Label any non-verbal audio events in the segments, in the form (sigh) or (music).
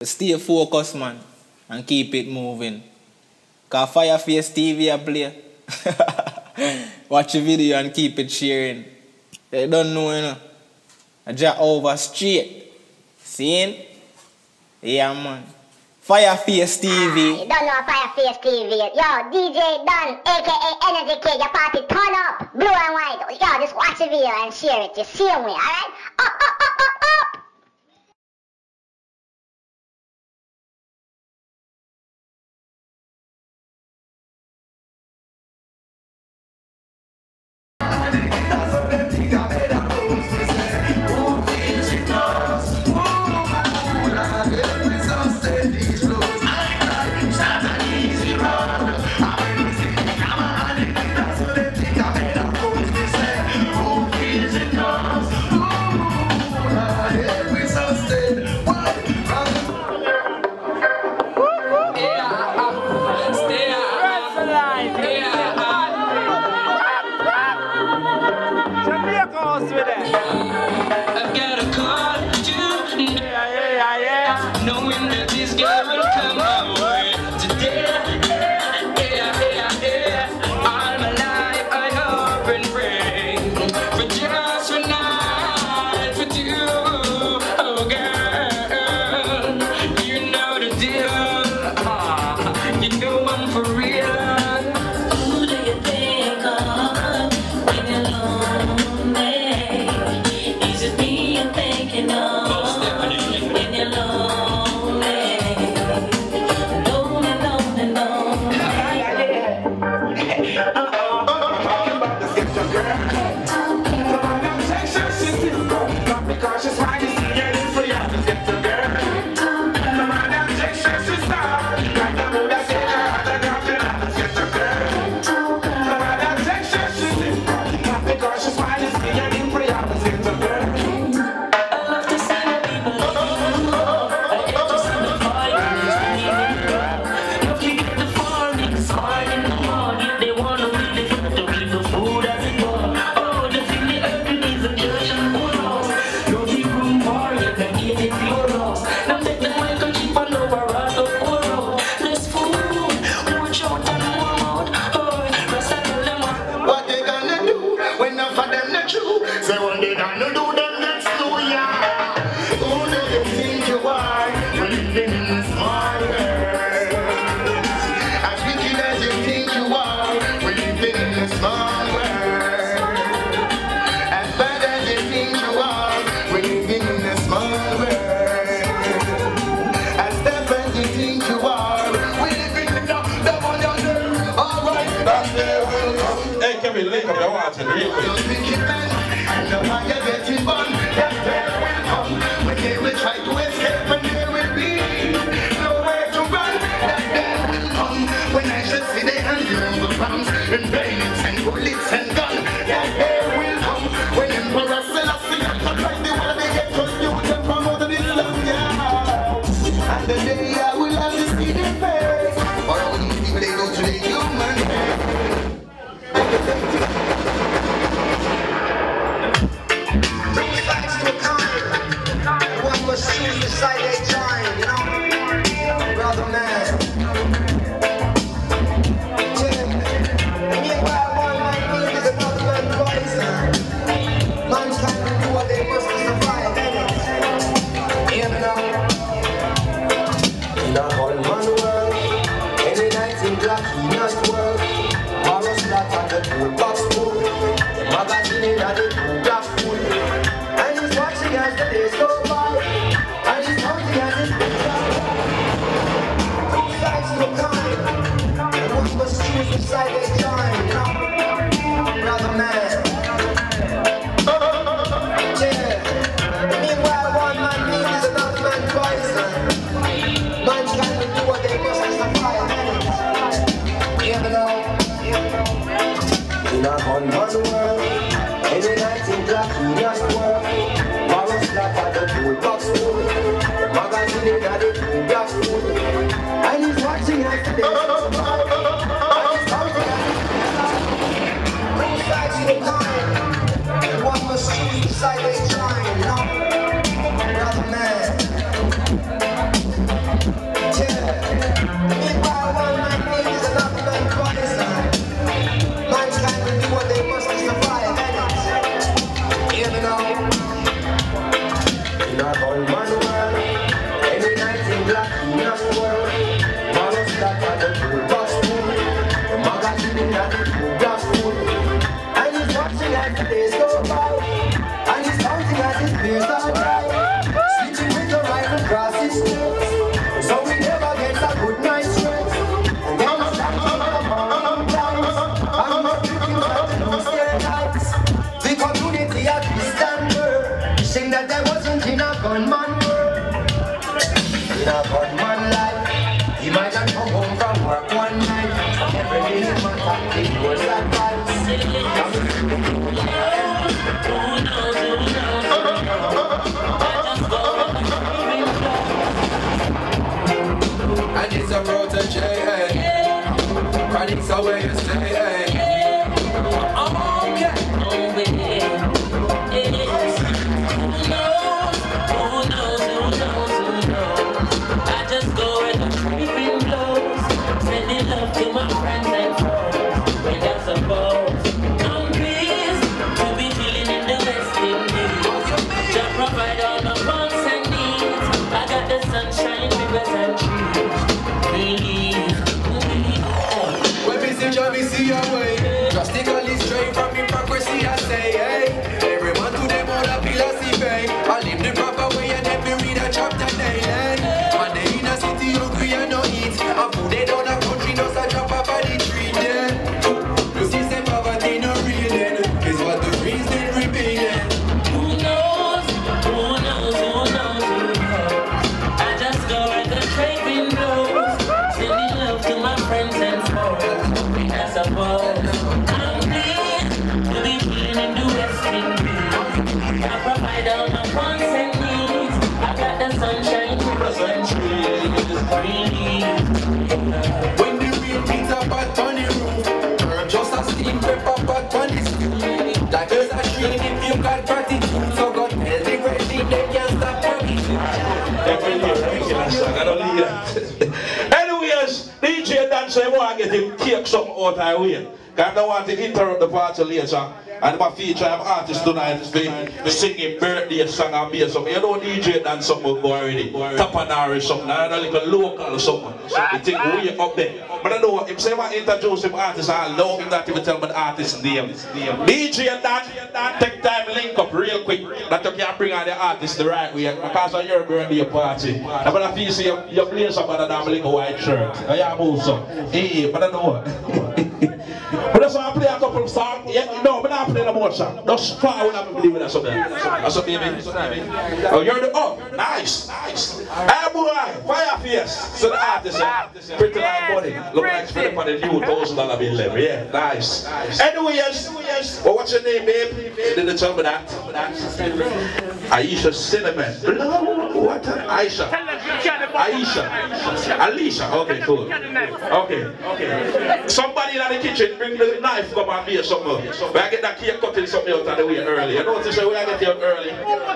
Stay focused, man, and keep it moving. Cause Fiyah Face TV I play. (laughs) Watch a video and keep it sharing. They don't know, you know. I just over straight. Seeing? Yeah, man. Fiyah Face TV. Ah, don't know Fiyah Face TV. Yo, DJ Don, aka Energy Kid, your party turn up, blue and white. Yo, just watch the video and share it Just see me. alright? Up, up, up, up, up! ます。A and. Wishing that I wasn't in a gunman. In a gunman life, he might have come home from work one night. Every day he must have the doors And it's a protege, hey. Chronic's are where you stay, your. Out of way. I don't want to interrupt the party later. And my feature I'm artist tonight is the singing birthday song and bass something. You know DJ dance something go already. Tapanari something. And a little local something. You think way up there. But I know if I introduce him artist, I love him that even tell me the artist name. DJ Dan, take time link up real quick. That you can bring out the artist the right way. Because of your birthday party. I'm gonna feel see you, you play somebody that I'm like a white shirt. I am also. Hey, but I know what. (laughs) But that's why I play couple songs. Yeah, no, but I'm playing no more song. Just far when I'm believing that's something. That's what baby. Oh, you're the oh, nice, nice. Hey boy, fire face. So the artist, yeah. Pretty like money. Look like spending on the new thousand dollar bill level. Yeah, nice. Anyway, yes, yes. Well, what's your name, babe? Didn't tell me that. Aisha Cinnamon. What? Aisha. Aisha. Alicia. Okay, cool. Okay, okay. Somebody in the kitchen bring the knife come and be something. But I get that cake cutting something out of the way early. You know what I'm saying? When I get here early.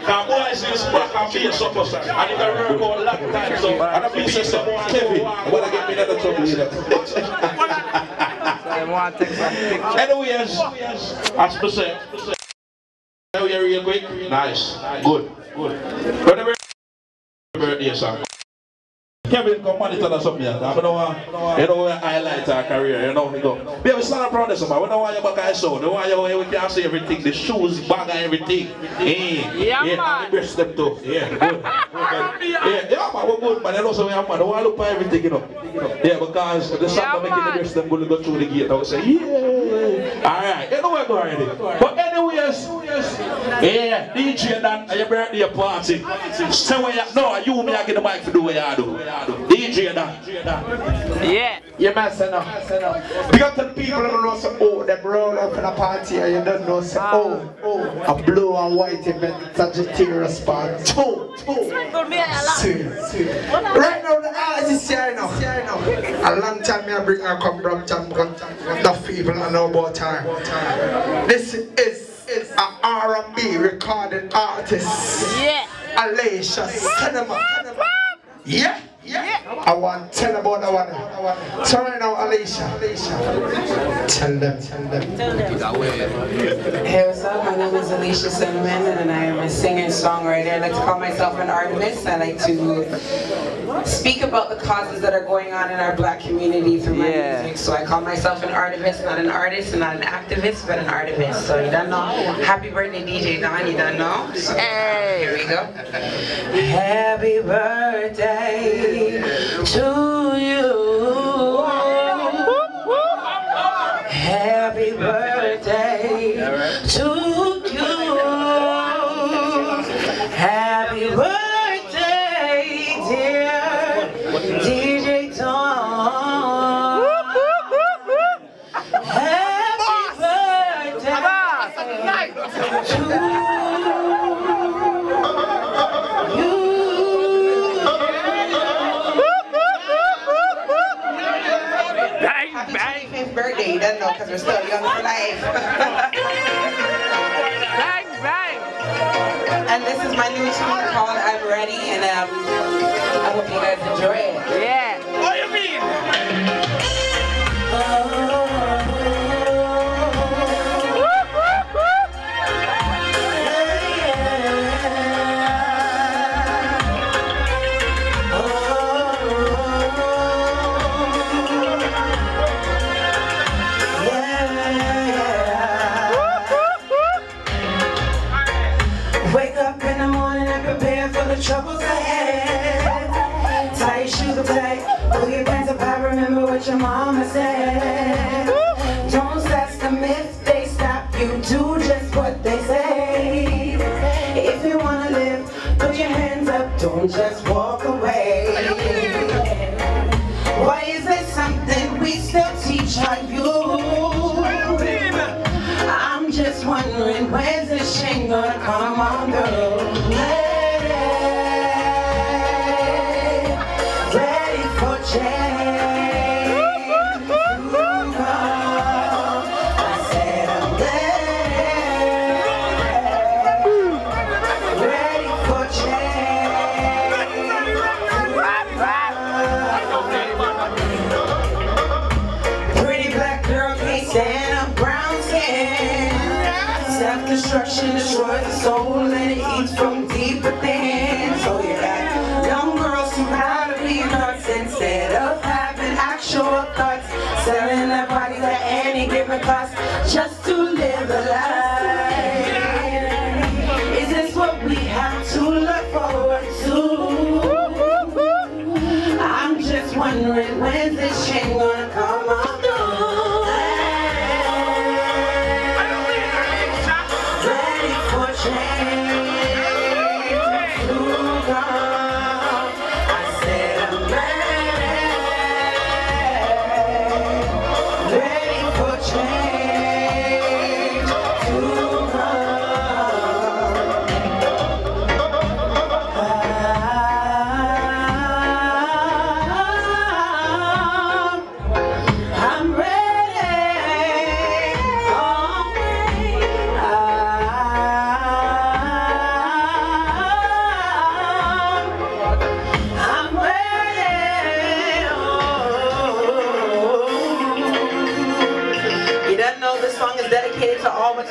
Cause boys use back and be something. And you can work out a long time. So and I'm missing some heavy. But I get me another trouble with that. Anyways, as per se. Now you're real quick. Nice. Good. Good. Whatever birthday song. Kevin come monitor or something like that. I don't want, you know, highlight our career, you know, you go. We stand around this, man. We don't want you back so. We want you we can see everything, the shoes, bag and everything. Eh, yeah, yeah, yeah and the breast them too. Yeah, good. good. Yeah, yeah, man, we're good, man. And also, we have, man, we want to look for everything, you know. Yeah, because the song that making the breast them to go through the gate. I would say, yeah. All right, you know where go already. But anyways, yeah, DJ Dan, at your birthday party. Say where you, no, you me, I get the mic to do what you do. DJ Dan. Yeah. You messing up. Because the people don't know say, oh, them roll up in a party and you don't know say, oh, oh, a blue and white event, Sagittarius part. Two, two. Three, three. Right now, the artist here, you know. A long time I bring her come Brampton because the people don't know about her. This is an R&B recorded artist. Yeah. Alicia Cinnamon. Yeah. Yeah. I want to tell about that one. So right now, Alicia. Tell them, tell them. Hey, what's up? My name is Alicia Cinnamon, and I am a singer songwriter. I like to call myself an artist. I like to speak about the causes that are going on in our black community through my Yeah. music. So I call myself an artivist, not an artist, and not an activist, but an artivist. So you don't know. Happy birthday, DJ Don. You don't know. So, Hey. Here we go. Happy birthday to you. Because we're still young for life. (laughs) Bang, bang. and this is my new tune called I'm Ready, and um, I hope you guys enjoy it. Yeah. What do you mean? Wake Self-destruction destroys the soul and it eats from deep within. So you got young girls too proud to be nuts instead of having actual thoughts. Selling their bodies at any given cost just to live a life.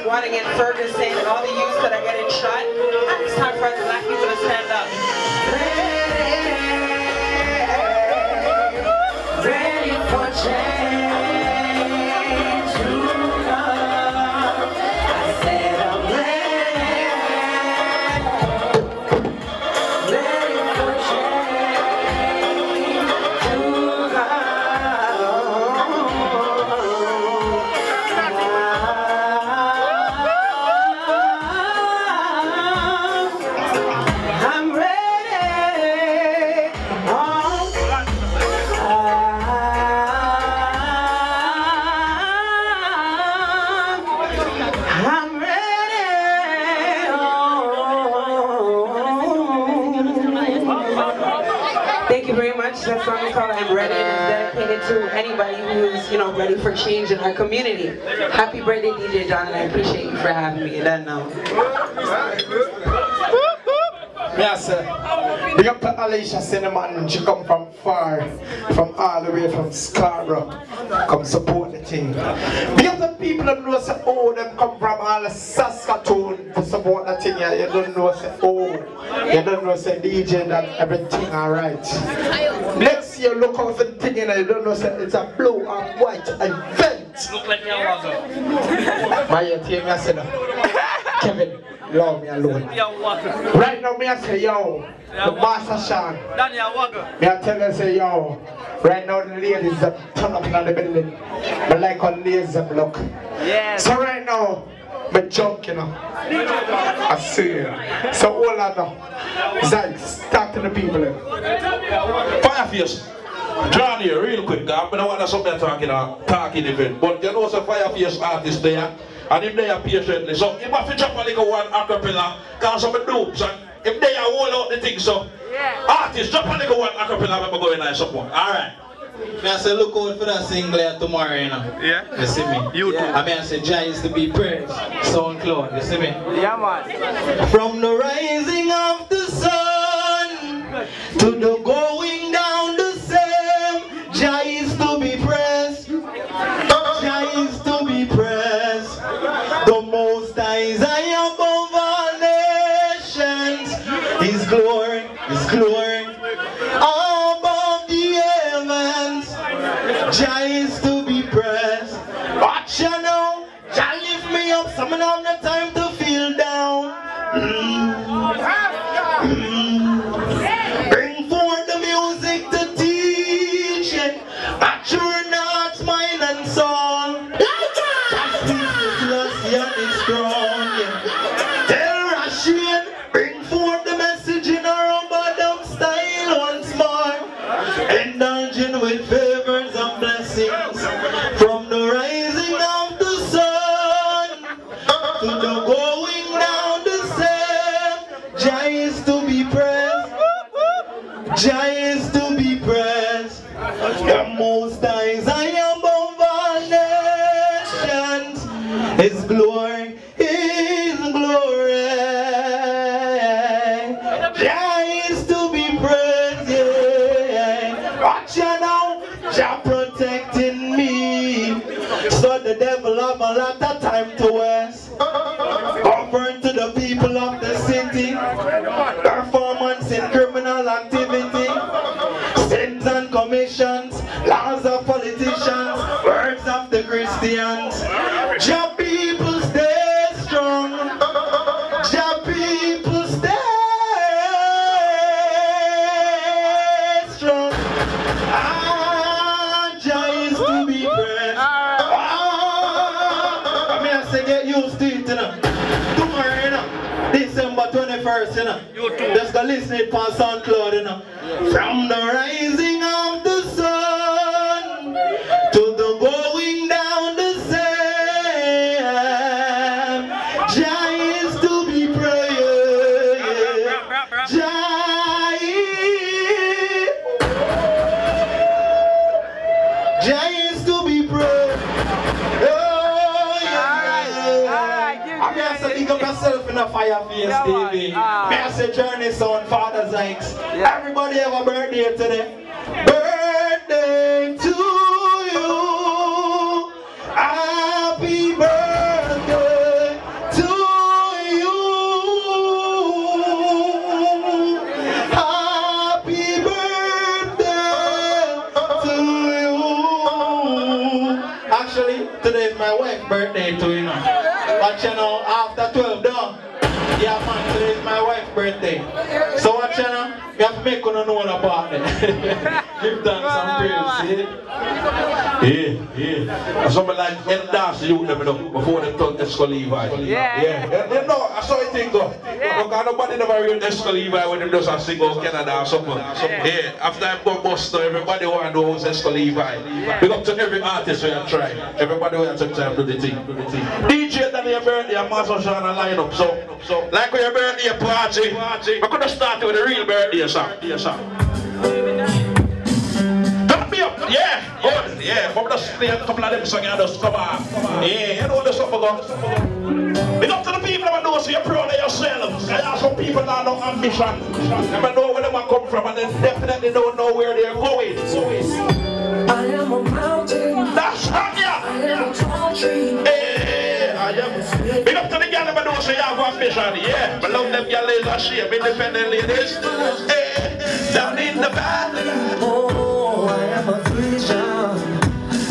All wanting Ferguson and all the youths that are getting shot. It's time for us for change in our community. Happy birthday, DJ John, and I appreciate you for having me. Don't know. Yes, sir. Big up to Alicia Cinnamon. She come from far, from all the way from Scarborough. Come support the team. Big up the people that know say, oh, them come from all Saskatoon to support the thing. Yeah, you don't know say, oh, you don't know say DJ that everything alright. Next year, look out for the thing and you don't know say it's a blue and white event. Look like your walker. (laughs) My team, I said, (laughs) Kevin, love me alone. Right now, me I say, yo, the Master Sean. Done your walker. Me I tell you, say, yo, right now the ladies that turn up in the building. I like how ladies them look. Yes. So right now, me jump, you know. I see you. So all I know is like, talk to the people. Fiyah Face. John here, real quick, I don't want something talking a talking event, but you know some Fiyah Face artist there, and if they are patiently, so if I drop a little one acapella, cause some dupes, and if they are all out the thing, so Yeah. artists drop a little one acapella, I'm going to support. Alright. Me I say look out for that single tomorrow, you know. Yeah? You see me? You too. I mean I say Jah is to be praised. SoundCloud, you see me? Yeah, man. From the rising of the sun to the going glory, His glory above the heavens. Is to be praised. Watch you now. Jah lift me up. Some have no time to the Just go listen it on fire face, Yeah, man. TV. Ah. May I say, Journey Sound, Father's Ikes. Everybody have a birthday today. So what you know, you have to make her know about it. Give thanks and praise, see? Yeah, something like El dance you them know, before they turn Esco Levi. Yeah. Yeah. And, and no, I saw it thing go. Because nobody never heard Esco Levi when them just a sing out Canada or something. Yeah. After I go bust everybody want to know who's Esco Levi. Big up to every artist we have tried. Everybody we have take time to do the thing. DJ Danny birthday, I'm also showing a line up. So, so like with your birthday party, I could have started with a real birthday song. Yeah, song. Yeah, good, yeah. From the play a couple of them songs and just come on. Yeah, you know the stuff go. Big up to the people that know so you're proud of yourself. There are some people that have no ambition. Never know where they come from and they definitely don't know where they're going. I am a mountain. That's hot, yeah. I am a tall tree. Hey, I am. Big up to the girl that know so you have ambition. Yeah, but love them girls is a shame. Independent ladies. Hey, down in the valley. Oh.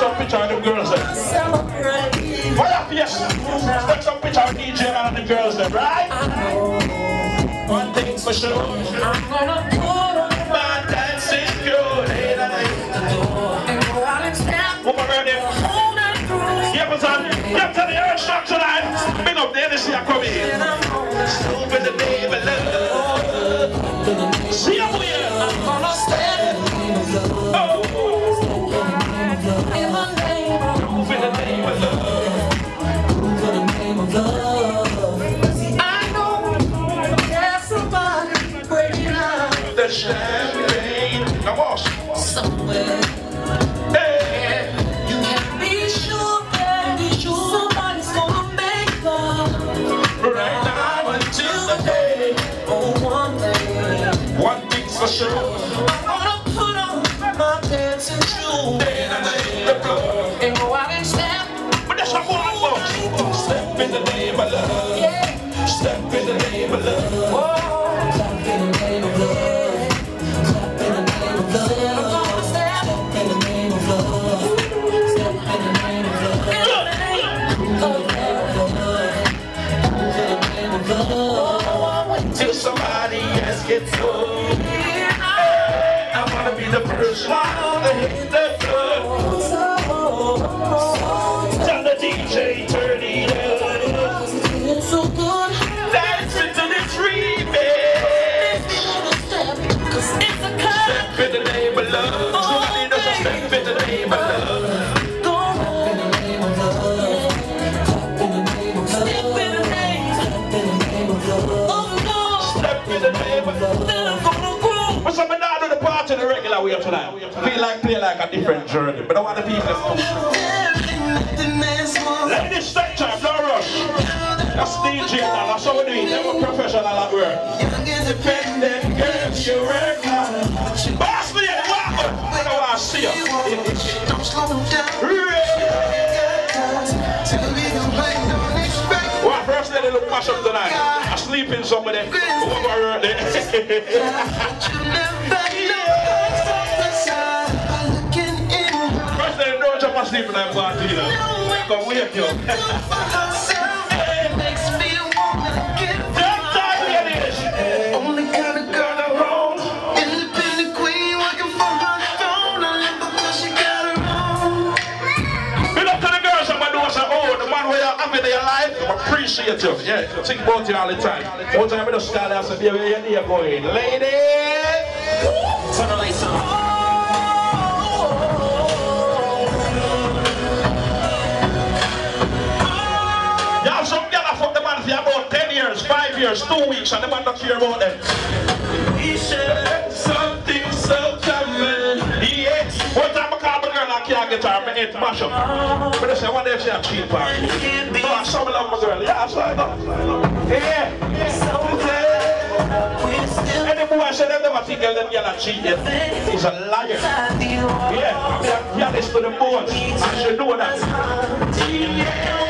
some picture of them girls there. Fire face. Take some picture of DJ and the girls there, right? One thing for sure. I'm gonna put on my dancing girl. Hey, that Woman ready? Yeah, but son, get to the earth shock tonight. Big up the energy I come in. The love. In the name of love. The champagne. Now watch. Hey. You can be sure that somebody's gonna make up right now until the day. One thing's for sure. Gets home. I wanna be the first one hit the floor. Love. What's up, man? I do the party the regular way tonight. Feel like play like a different journey, but I want the people to Ladies, step time, no rush. That's DJ now, that's how we do it. Never professional at work. Independent girls, you hard. Boss me, wow! I want to see you. Don't slow down. What first lady look mash up tonight? I sleep in somebody. What about her lady don't jump asleep in that party, you know. Come wake you. Damn time, ladies. Only kind of girl I want. Independent queen working for her phone. I love her 'cause she got her own. Big up to the girls that do say, oh, the man where you're having in life, I appreciate you. Yeah, think about you all the time. One time I just stand there and say, baby, where your day going? Ladies! Turn the lights on. Care about them. He said something so common. Yeah. One time I called the girl and I can't get her, my head mash up. But I said, what if she a cheap party? No, I saw me love my girl. Yeah, I saw it. Yeah. Any boy said they never think them girl are cheating. He's a liar. Yeah, yeah, this to the boys. I should know that. I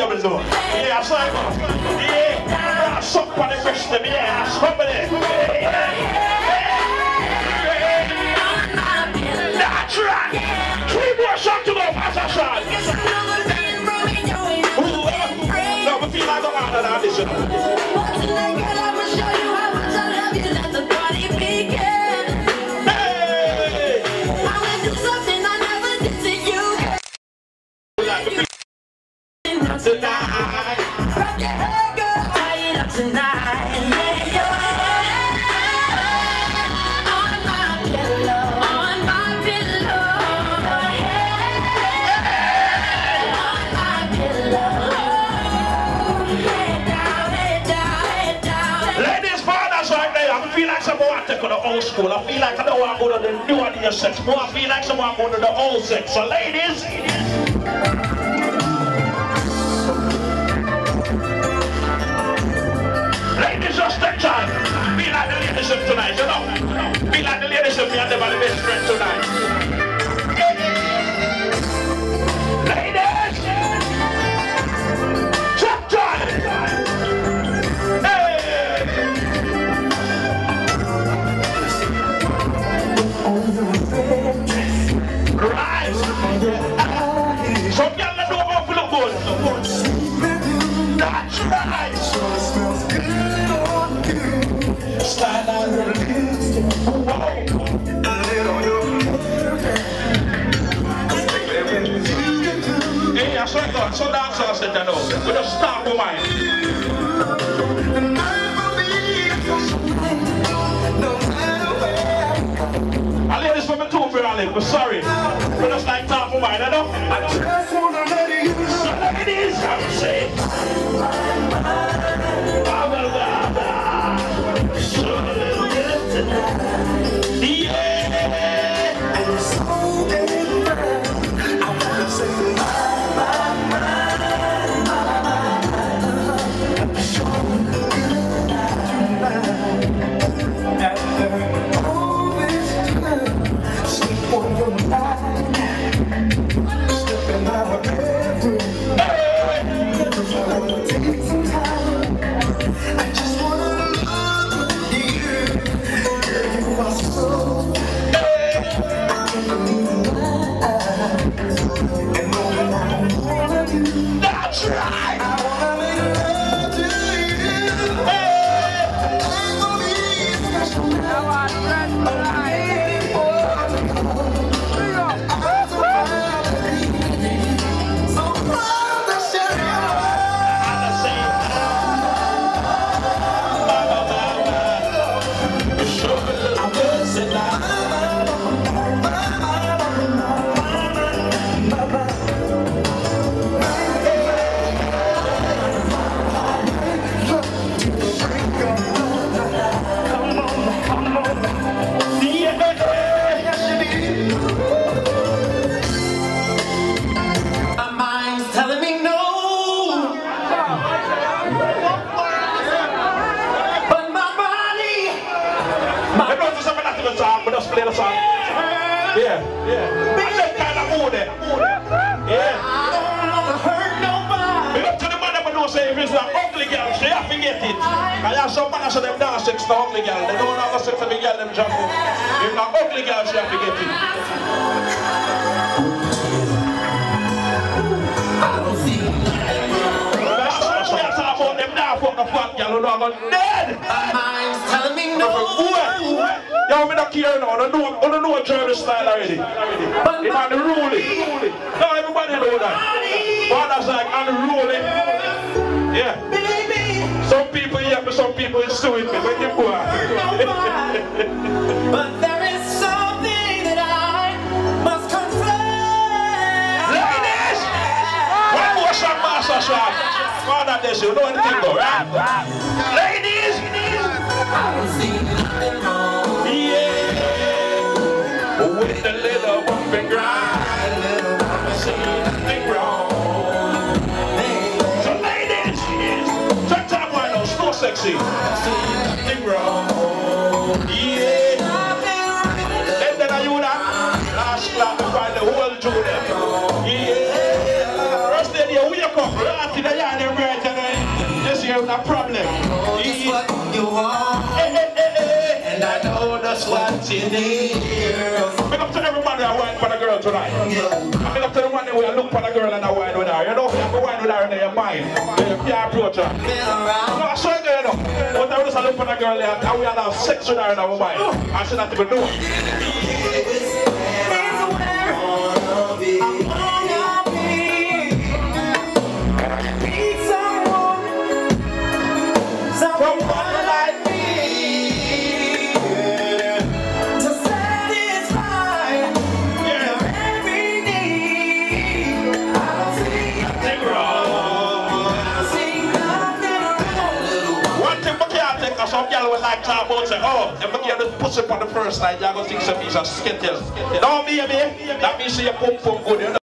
the. Yeah, I saw it. Yeah, I suck on the breast of me. Yeah, I on it. That's right. More shots to a shot. Ooh, No, we feel like I'm out of that feel like someone want to take to the old school. I feel like I don't want to go to the new idea sex. More I feel like someone go to the old sex. So ladies, ladies, just take time. Be like the leadership tonight, you know. Be like the leadership, them are the best friends God, so dancers sit down. We just start with mine. I lay this for me too, for Ali. We're sorry. We just like talk for mine, I know. I just wanna let you So ladies, I'm saying. Get it. I have some man that them dance sex to ugly girl. They don't have a sex to the girl them jump up. If an ugly girl, she have to get it. Now the dead. My mind's telling me no. Boy, yo, me not care now. I don't know, I don't know German style already. It's unruly. No, everybody know that. But that's like unruly. Yeah. Some people is suing me. But you go nobody. But there is something that I must confess. Ladies! More shot, master than this, you know anything about, right? Ladies! I don't see nothing wrong. Yeah. With the little bumping grind. So. See nothing wrong. Yeah. And then I you that last clap to find the whole Judah. Yeah. First day you wake up, right in the yard and right and then this year no problem. Yeah. what you want, Hey, hey, hey, hey. And I know that's what you need. Big up to everybody that wine for the girl tonight. Big up to the one that will look for the girl and I wine with her. You know, you have to wine with her in your mind. You can't approach her. No, I swear to you, you know. But I just look for the girl and we have sex with her in our mind. I should not even do it. Pussy for the first night, you're gonna think some piece of skittle. No, baby, that means your pum pum good.